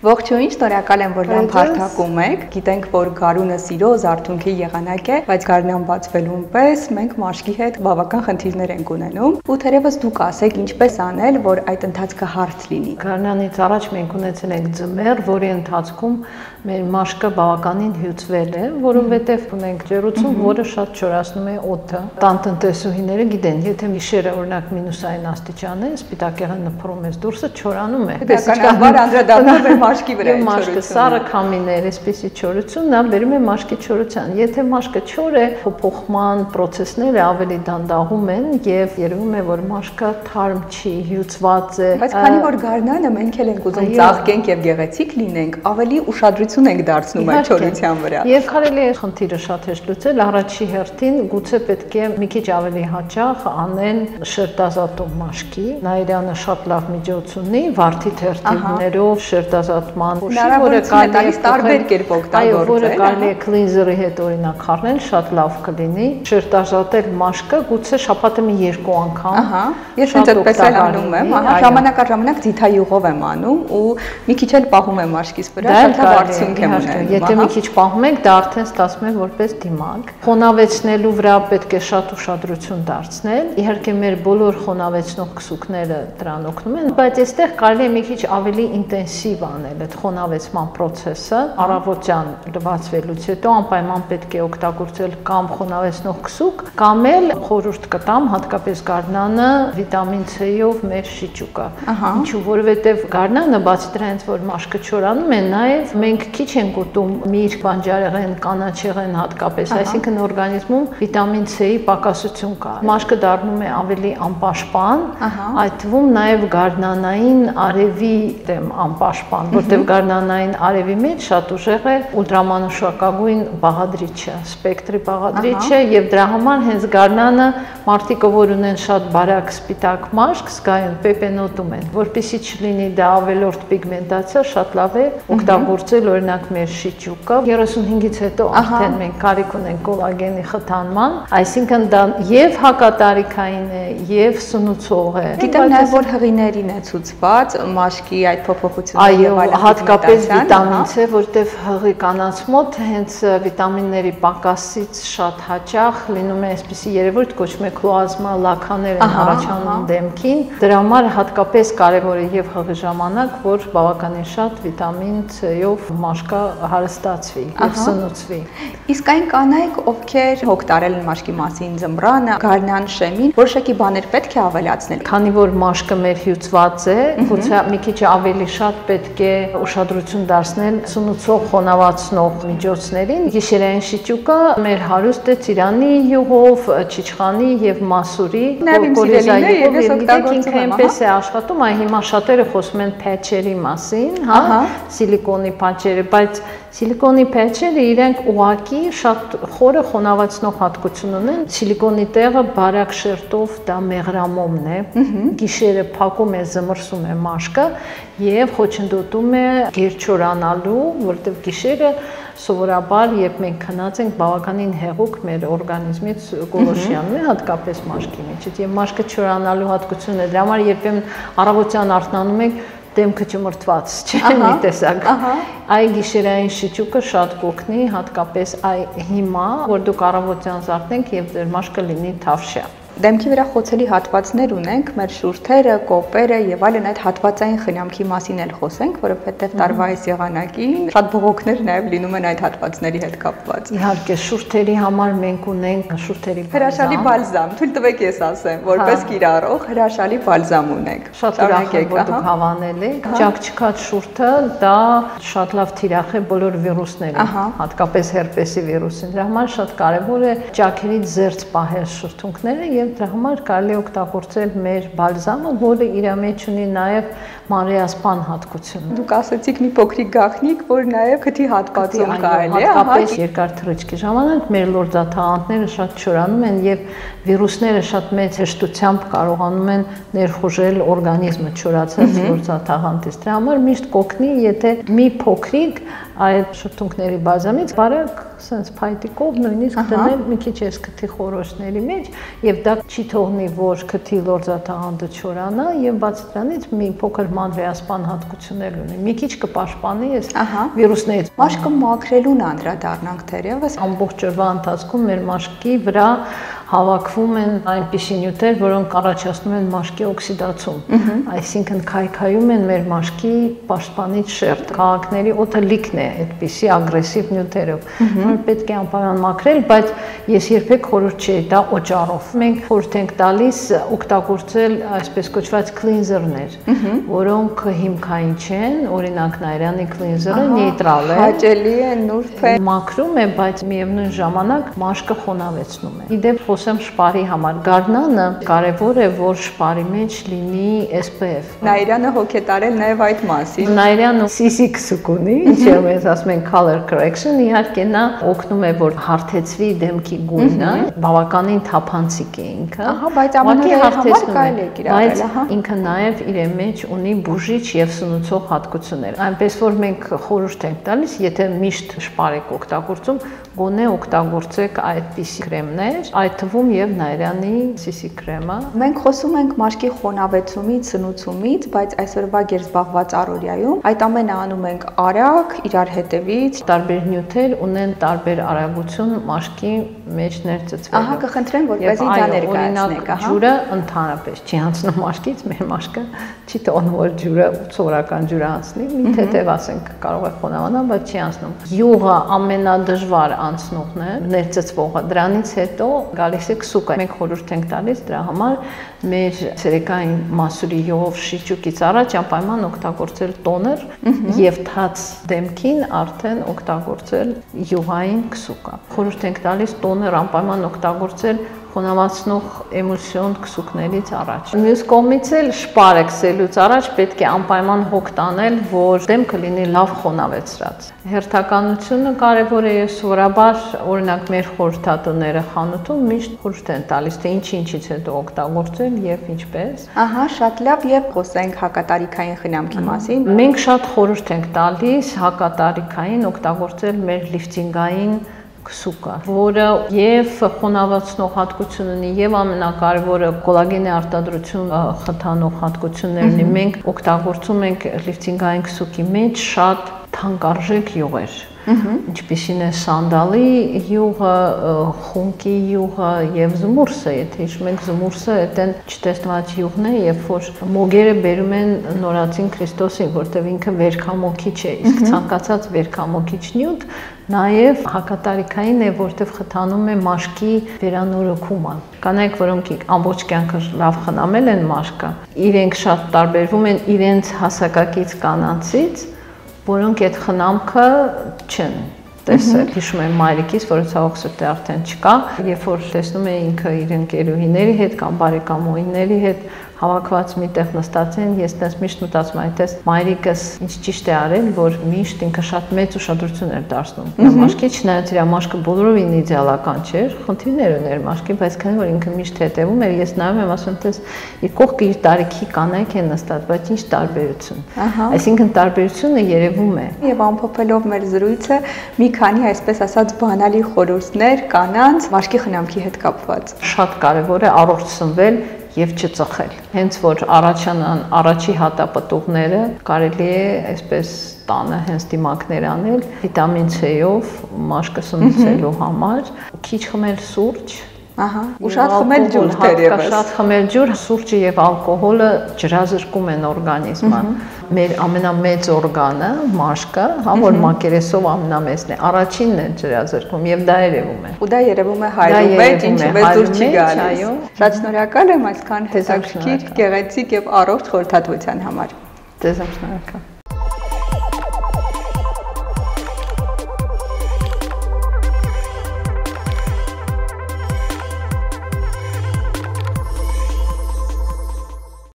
Ողջույն, շնորհակալ եմ, որ լավ հարթակում եք։ Գիտենք, որ գարունը սիրո զարթունքի եղանակ է, բայց գարնան բացվելուն պես մենք մաշկի հետ բավական խնդիրներ ենք ունենում։ Ու թերևս դուք ասեք, ինչպես անել, որ այդ ընթացքը հարթ լինի։ Գարնանից առաջ մենք ունեցել ենք ձմեռ, որի ընթացքում մեր մաշկը բավականին հյուծվել է, որովհետև ունենք ջերուցում, որը շատ չորացնում է օդը։ Տանտնտեսուհիները գիտեն, եթե միշերը օրինակ մինուսային աստիճան է, սպիտակեղը նփռում է դուրսը, չորանում է։ Բեսիչական անդրադառնալ է մաշկի վրա է մաշկը սառը քամիներ, այսպեսի չորություն, նա բերում է մաշկի չորության։ Եթե մաշկը չոր է, փոփոխման process-ները ավելի դանդաղում են եւ երևում է, որ մաշկը թարմ չի, հյուծված է։ Բայց քանի որ գարնանը մենք էլ ենք ուզում ծաղկենք եւ գեղեցիկ լինենք, ավելի ուշադրություն ենք դարձնում այդ չորության վրա։ Եվ կարելի է խնդիրը շատ հեշտ լուծել, առաջի հերթին գուցե պետք է մի քիչ ավելի հաճախ անեն շերտազատող մաշկի։ Նաիրյանը շատ լավ միջոց ունի, վարդի թերթիկներով շերտազատ շատման, որը կարելի է տարբեր կերպ օգտագործել։ Այո, որը կարելի է կլինզերի հետ օրինակ խառնել, շատ լավ կլինի։ Շերտաժատել մաշկը գուցե շաբաթը մի երկու անգամ։ Ահա, ես հենց այդպես էլ անում եմ, ահա, ժամանակ առ ժամանակ ձիթայուղով եմ անում ու մի քիչ էլ պահում եմ մաշկիս վրա, շատ լավ արդյունք եմ ունենում։ Եթե մի քիչ պահում եք, դա արդեն ստացվում է որպես դիմակ։ Խոնավեցնելու վրա պետք է շատ ուշադրություն դարձնել։ Իհարկե մեր բոլոր խոնավեցնող քսուկները դրան օգնում են, բայց այստեղ կարելի է մի քիչ ավելի ինտենսիվ անել անել այդ խոնավեցման process-ը առավոտյան լվացվելուց հետո անպայման պետք է օգտագործել կամ խոնավեցնող քսուկ, կամ էլ խորհուրդ կտամ հատկապես գարնանը վիտամին C-ով մեր շիճուկը։ Ինչու որովհետև գարնանը բացի դրանից որ մաշկը չորանում է, նաև մենք քիչ ենք ուտում միր, բանջարեղեն, կանաչեղեն հատկապես, այսինքն օրգանիզմում վիտամին C-ի պակասություն կա։ Մաշկը դառնում է ավելի անպաշտպան, այդ թվում նաև գարնանային արևի դեմ անպաշտպան, որտեղ գարնանային արևի մեջ շատ ուժեղ է ուլտրամանուշակագույն բաղադրիչը, սպեկտրի բաղադրիչը եւ դրա համար հենց գարնանը մարդիկ որ ունեն շատ բարակ սպիտակ մաշկ, զգայուն պեպենոտում են, որpիսի չլինի դա ավելորդ պիգմենտացիա, շատ լավ է օգտագործել օրինակ մեր շիճուկը 35-ից հետո արդեն մենք կարիք ունենք կոլագենի խթանման, այսինքն դա եւ հակատարիքային է, եւ սնուցող է։ Գիտեմ նաեւ որ հղիներին է ցուցված մաշկի այդ փոփոխությունները եւ այլն հատկապես վիտամին C, որտեվ հղի կանանց մոտ հենց վիտամինների պակասից շատ հաճախ լինում է այսպիսի երևույթ կոչվում է քլոազմա լականեր են առաջանում դեմքին։ Դրա համար հատկապես կարևոր է եւ հղի ժամանակ, որ բավականին շատ վիտամին C-ով մաշկը հարստացվի եւ սնուցվի։ Իսկ այն կանայք, ովքեր հոգ տարել են մաշկի մասին զմռանը, գարնան շեմին, որոշակի բաներ պետք է ավելացնել։ Քանի որ մաշկը մեր հյուծված է, գուցե մի քիչ ավելի շատ պետք է ուշադրություն դարձնել սնուցող խոնավացնող միջոցներին։ Գիշերային շիճուկը մեր հարուստ է ծիրանի յուղով, չիչխանի եւ մասուրի, կորիզայի յուղով եւ գիտեք ինքը այնպես է աշխատում, այ հիմա շատերը խոսում են փեչերի մասին, հա, սիլիկոնի փաչերը, բայց Սիլիկոնի փեչերը իրենք ուղակի շատ խորը խոնավացնող հատկություն ունեն։ Սիլիկոնի տեղը բարակ շերտով դա մեղրամոմն է։ Գիշերը փակում է, զմրսում է մաշկը եւ խոչընդոտում է գերչորանալու, որտեղ գիշերը սովորաբար երբ մենք քնած ենք բավականին հեղուկ մեր օրգանիզմից գոլոշյանում է հատկապես մաշկի միջից եւ մաշկը չորանալու հատկությունն է դրա համար երբեմն առավոտյան արթնանում ենք դեմքը ճմրթված չէ մի տեսակ այ գիշերային շիճուկը շատ կօգնի հատկապես այ հիմա որ դուք առավոտյան զարթնեք եւ ձեր մաշկը լինի թավշյա Դեմքի վրա խոցելի հատվածներ ունենք, մեր շուրթերը, կոպերը եւ այլն այդ հատվածային խնամքի մասին էլ խոսենք, որովհետեւ տարվա այս եղանակին շատ բողոքներ նաեւ լինում են այդ հատվածների հետ կապված։ Իհարկե, շուրթերի համար մենք ունենք շուրթերի հրաշալի բալզամ։ Թույլ տվեք ես ասեմ, որպես հա։ կիրառող հրաշալի բալզամ ունենք։ Շատ ուրախ եմ, որ դուք հավանել եք։ Ճակճկած շուրթը դա շատ լավ թիրախ է բոլոր վիրուսներին, հատկապես հերպեսի վիրուսին։ Դրա համար շատ կարեւոր է ճակերից զերծ պահել շուրթունքները եւ դրա համար կարելի օգտագործել մեր բալզամը, որը իր մեջ ունի նաև մանրեասպան հատկություն։ Դուք ասացիք մի փոքրիկ գաղտնիք, որ նաև քթի հատվածում կարելի է, հատկապես երկար թռիչքի ժամանակ մեր լորձաթաղանթները շատ չորանում են եւ վիրուսները շատ մեծ հեշտությամբ կարողանում են ներխուժել օրգանիզմը չորացած լորձաթաղանթից։ Դրա համար միշտ կօգնի, եթե մի փոքրիկ այդ շփթունքների բազամից բարակ սենց փայտիկով նույնիսկ դնել մի քիչ էս քթի խորոշների մեջ եւ դա չի թողնի որ քթի լորձաթաղանթը չորանա եւ բացի դրանից մի փոքր մանրեասպան հատկություններ ունի մի քիչ կպաշտպանի այս վիրուսներից մաշկը մաքրելուն անդրադառնանք թերևս ամբողջ օրվա ընթացքում մեր մաշկի վրա հավաքվում են այնպիսի նյութեր, որոնք առաջացնում են մաշկի օքսիդացում։ Այսինքն քայքայում են մեր մաշկի պաշտպանիչ շերտ։ Քաղաքների օդը լիքն է այդպիսի ագրեսիվ նյութերով, որ պետք է անպայման մաքրել, բայց ես երբեք խորհուրդ չէի տա օճառով։ Մենք խորհուրդ ենք տալիս օգտագործել այսպես կոչված կլինզերներ, որոնք հիմքային չեն, օրինակ Նայրյանի կլինզերը նեյտրալ է։ Հաճելի է, նուրբ է։ Մաքրում է, բայց միևնույն ժամանակ մաշկը խոնավեցնում է։ Իդեպ խոսեմ շպարի համար։ Գարնանը կարևոր է, որ շպարի մեջ լինի SPF։ Նայրյանը հոգետարել նաև այդ մասին։ Նայրյանը CC քսուկ ունի, ինչը մենք ասում ենք color correction, իհարկե նա օգնում է, որ հարթեցվի դեմքի գույնը, բավականին թափանցիկ է ինքը։ Ահա, բայց համար կարելի է ահա։ Ինքը նաև իր մեջ ունի բուժիչ եւ սնուցող հատկություններ։ Այնպես որ մենք խորհուրդ ենք տալիս, եթե միշտ շպարեք օգտագործում, գոնե օգտագործեք այդպիսի կրեմներ, այդ թվում եւ Նայրյանի CC կրեմը։ Մենք խոսում ենք մաշկի խոնավեցումից, սնուցումից, բայց այսօրվա գերզբաղված առօրյայում այդ ամենը անում ենք արագ, իրար հետևից։ Տարբեր նյութեր ունեն տարբեր արագություն մաշկի մեջ ներծծվելու։ Ահա կխնդրեմ, որպեսզի դա ներկայացնեք, ահա։ Ջուրը ընդհանրապես չի անցնում մաշկից, մեր մաշկը չի թողնում որ ջուրը սովորական ջուրը անցնի, մի թեթև ասենք կարող է խոնավանալ, բայց չի անցնում։ Յուղը ամենադժվար անցնողն է, ներծծվողը։ Դրանից հետո գալիս է քսուկը։ Մենք խորհուրդ ենք տալիս դրա համար մեր ցերեկային մասուրի յուղով շիճուկից առաջ անպայման օգտագործել տոներ եւ թաց դեմքին արդեն օգտագործել յուղային քսուկը։ Խորհուրդ ենք տալիս տոներ անպայման օգտագործել խոնավացնող էմուլսիոն քսուկներից առաջ։ Մյուս կողմից էլ շպարեքսելուց առաջ պետք է անպայման հոգ տանել, որ դեմքը լինի լավ խոնավեցրած։ Հերթականությունը կարևոր է ես սովորաբար օրինակ մեր խորհրդատուները խանութում միշտ խորհուրդ են տալիս, թե ինչ-ինչից հետո օգտագործել եւ ինչպես։ Ահա, շատ լավ եւ խոսենք հակատարիքային խնամքի մասին։ Մենք շատ խորհուրդ ենք տալիս հակատարիքային օգտագործել մեր լիֆտինգային քսուկա, որը եւ խոնավացնող հատկություն ունի եւ ամենակարևորը կոլագենի արտադրություն խթանող հատկություններ ունի։ Մենք օգտագործում ենք լիֆտինգային քսուկի մեջ շատ թանկարժեք յուղեր ինչպիսին է սանդալի յուղը, խունկի յուղը եւ զմուրսը, եթե հիշում եք զմուրսը, այդեն չտեսնված յուղն է, երբ որ մոգերը բերում են նորածին Քրիստոսին, որտեղ ինքը վերքամոքիչ է, իսկ ցանկացած վերքամոքիչ նյութ նաև հակատարիքային է, որտեղ խթանում է մաշկի վերանորոգումը։ Կանայք, որոնք ամբողջ կյանքը լավ խնամել են մաշկը, իրենք շատ տարբերվում են իրենց հասակակից կանանցից, որոնք այդ խնամքը չեն տեսել։ Հիշում եմ մայրիկից, որը ցավոք սրտի արդեն չկա, երբ որ տեսնում է ինքը իր ընկերուհիների հետ կամ բարեկամուհիների հետ հավաքված միտեղ նստած են, ես տես միշտ մտածում եմ, այդպես մայրիկս ինչ ճիշտ է արել, որ միշտ ինքը շատ մեծ ուշադրություն էր դարձնում։ Մաշկի չնայած իր մաշկը բոլորովին իդեալական չէր, խնդիրներ ուներ մաշկի, բայց քանի որ ինքը միշտ հետևում էր, ես նայում եմ, ասում եմ, իր կողքը իր տարիքի կանայք են նստած, բայց ինչ տարբերություն։ Այսինքն տարբերությունը երևում է։ Եվ ամփոփելով մեր զրույցը, մի քանի այսպես ասած բանալի խորհուրդներ կանանց մաշկի խնամքի հետ կապված։ Շատ կարևոր է առողջ սնվել եւ չծխել։ Հենց որ առաջանան առաջի հատապտուղները կարելի է այսպես տանը հենց դիմակներ անել վիտամին C-ով մաշկը սնուցելու համար, քիչ խմել սուրճ, Ահա, ու շատ խմել ջուր դերևս։ Շատ խմել ջուր, սուրճը եւ ալկոհոլը ջրազրկում են օրգանիզմը։ Մեր ամենամեծ օրգանը, մաշկը, հա որ մակերեսով ամենամեծն է, առաջինն է ջրազրկում եւ դա երևում է։ Ու դա երևում է հայրում մեջ, ինչի մեծ դուր չի գալիս։ Շատ շնորհակալ եմ այսքան հետաքրքիր, գեղեցիկ եւ առողջ խորհրդատվության համար։ Ձեզ շնորհակալ։